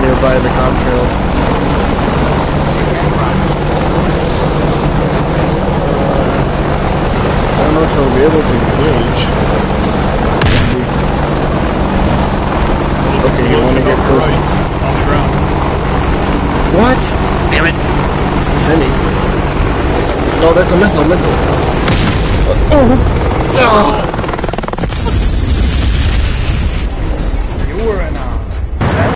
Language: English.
nearby the contrails. I don't know if I'll be able to engage. Let's see. Okay, you want to get close. Right, on the ground. What? Damn it. If any. No, that's a missile, missile. Oh. Oh.